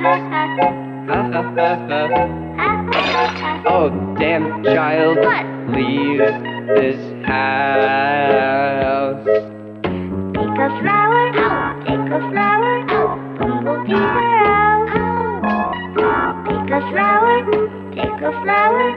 oh, damn child. What? Leave this house. Take a flower, take a flower, bumblebee are out. Take a flower, take a flower,